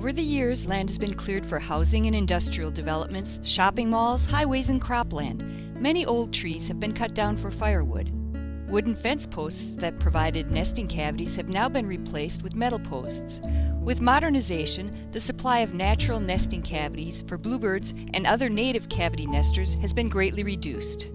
Over the years, land has been cleared for housing and industrial developments, shopping malls, highways, and cropland. Many old trees have been cut down for firewood. Wooden fence posts that provided nesting cavities have now been replaced with metal posts. With modernization, the supply of natural nesting cavities for bluebirds and other native cavity nesters has been greatly reduced.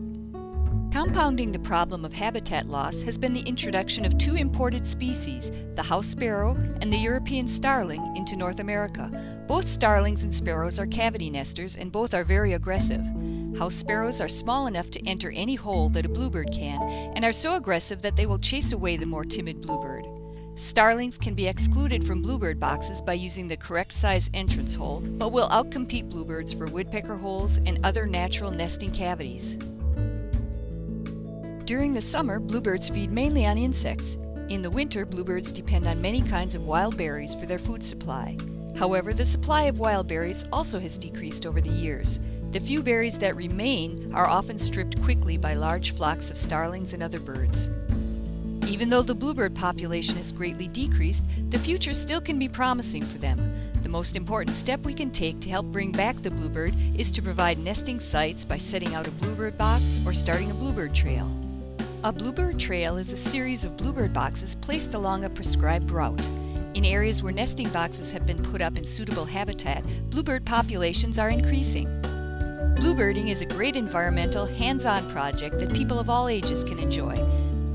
Compounding the problem of habitat loss has been the introduction of two imported species, the house sparrow and the European starling, into North America. Both starlings and sparrows are cavity nesters and both are very aggressive. House sparrows are small enough to enter any hole that a bluebird can and are so aggressive that they will chase away the more timid bluebird. Starlings can be excluded from bluebird boxes by using the correct size entrance hole, but will outcompete bluebirds for woodpecker holes and other natural nesting cavities. During the summer, bluebirds feed mainly on insects. In the winter, bluebirds depend on many kinds of wild berries for their food supply. However, the supply of wild berries also has decreased over the years. The few berries that remain are often stripped quickly by large flocks of starlings and other birds. Even though the bluebird population has greatly decreased, the future still can be promising for them. The most important step we can take to help bring back the bluebird is to provide nesting sites by setting out a bluebird box or starting a bluebird trail. A bluebird trail is a series of bluebird boxes placed along a prescribed route. In areas where nesting boxes have been put up in suitable habitat, bluebird populations are increasing. Bluebirding is a great environmental, hands-on project that people of all ages can enjoy.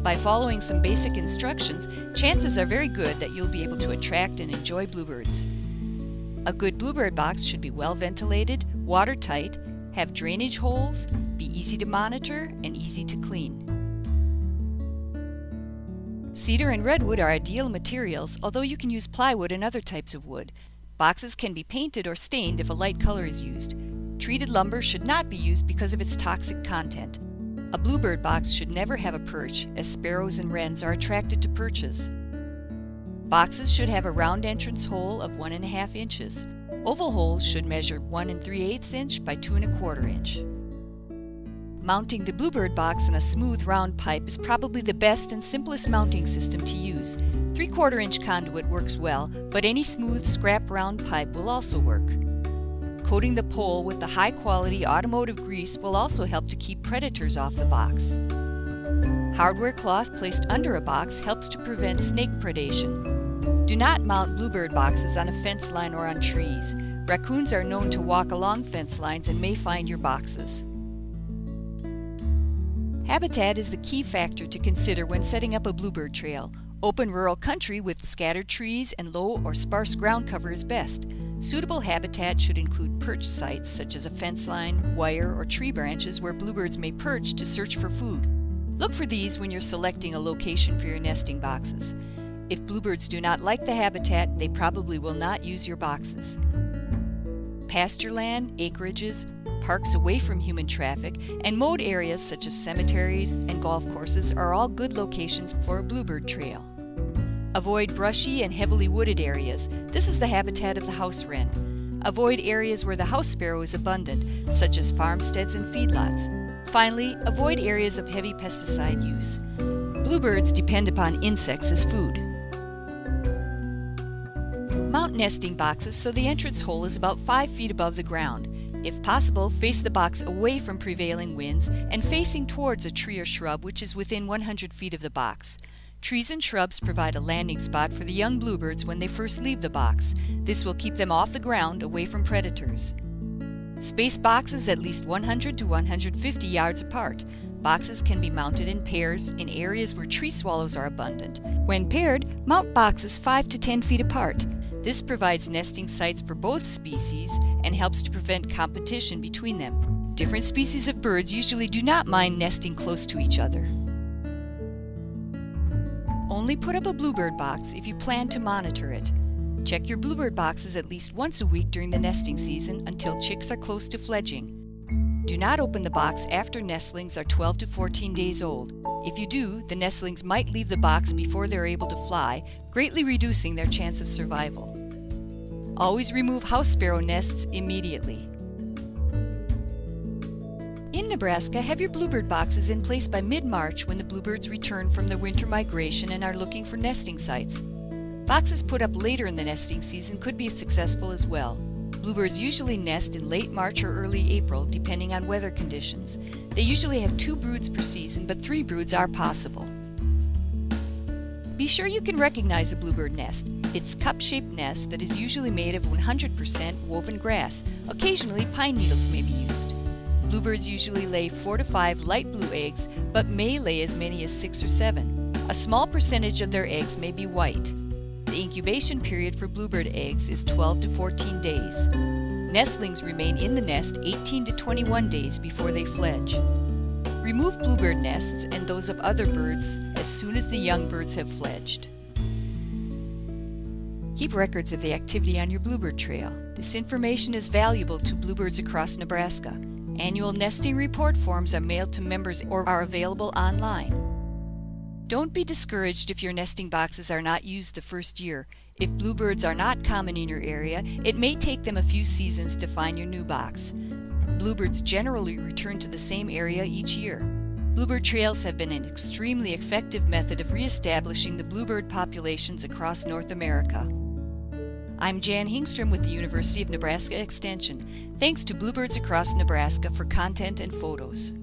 By following some basic instructions, chances are very good that you'll be able to attract and enjoy bluebirds. A good bluebird box should be well ventilated, watertight, have drainage holes, be easy to monitor, and easy to clean. Cedar and redwood are ideal materials, although you can use plywood and other types of wood. Boxes can be painted or stained if a light color is used. Treated lumber should not be used because of its toxic content. A bluebird box should never have a perch, as sparrows and wrens are attracted to perches. Boxes should have a round entrance hole of 1.5 inches. Oval holes should measure 1 and 3 8 inch by 2 and a quarter inch. Mounting the Bluebird box on a smooth round pipe is probably the best and simplest mounting system to use. 3 quarter inch conduit works well, but any smooth scrap round pipe will also work. Coating the pole with the high quality automotive grease will also help to keep predators off the box. Hardware cloth placed under a box helps to prevent snake predation. Do not mount bluebird boxes on a fence line or on trees. Raccoons are known to walk along fence lines and may find your boxes. Habitat is the key factor to consider when setting up a bluebird trail. Open rural country with scattered trees and low or sparse ground cover is best. Suitable habitat should include perch sites such as a fence line, wire, or tree branches where bluebirds may perch to search for food. Look for these when you're selecting a location for your nesting boxes. If bluebirds do not like the habitat, they probably will not use your boxes. Pasture land, acreages, parks away from human traffic, and mowed areas such as cemeteries and golf courses are all good locations for a bluebird trail. Avoid brushy and heavily wooded areas. This is the habitat of the house wren. Avoid areas where the house sparrow is abundant, such as farmsteads and feedlots. Finally, avoid areas of heavy pesticide use. Bluebirds depend upon insects as food. Mount nesting boxes so the entrance hole is about 5 feet above the ground. If possible, face the box away from prevailing winds and facing towards a tree or shrub which is within 100 feet of the box. Trees and shrubs provide a landing spot for the young bluebirds when they first leave the box. This will keep them off the ground away from predators. Space boxes at least 100 to 150 yards apart. Boxes can be mounted in pairs in areas where tree swallows are abundant. When paired, mount boxes 5 to 10 feet apart. This provides nesting sites for both species and helps to prevent competition between them. Different species of birds usually do not mind nesting close to each other. Only put up a bluebird box if you plan to monitor it. Check your bluebird boxes at least once a week during the nesting season until chicks are close to fledging. Do not open the box after nestlings are 12 to 14 days old. If you do, the nestlings might leave the box before they're able to fly, greatly reducing their chance of survival. Always remove house sparrow nests immediately. In Nebraska, have your bluebird boxes in place by mid-March when the bluebirds return from their winter migration and are looking for nesting sites. Boxes put up later in the nesting season could be successful as well. Bluebirds usually nest in late March or early April, depending on weather conditions. They usually have two broods per season, but three broods are possible. Be sure you can recognize a bluebird nest. It's cup-shaped nest that is usually made of 100% woven grass. Occasionally pine needles may be used. Bluebirds usually lay 4 to 5 light blue eggs, but may lay as many as 6 or 7. A small percentage of their eggs may be white. The incubation period for bluebird eggs is 12 to 14 days. Nestlings remain in the nest 18 to 21 days before they fledge. Remove bluebird nests and those of other birds as soon as the young birds have fledged. Keep records of the activity on your bluebird trail. This information is valuable to bluebirds across Nebraska. Annual nesting report forms are mailed to members or are available online. Don't be discouraged if your nesting boxes are not used the first year. If bluebirds are not common in your area, it may take them a few seasons to find your new box bluebirds generally return to the same area each year. Bluebird trails have been an extremely effective method of reestablishing the bluebird populations across North America. I'm Jan Hygnstrom with the University of Nebraska Extension. Thanks to Bluebirds Across Nebraska for content and photos.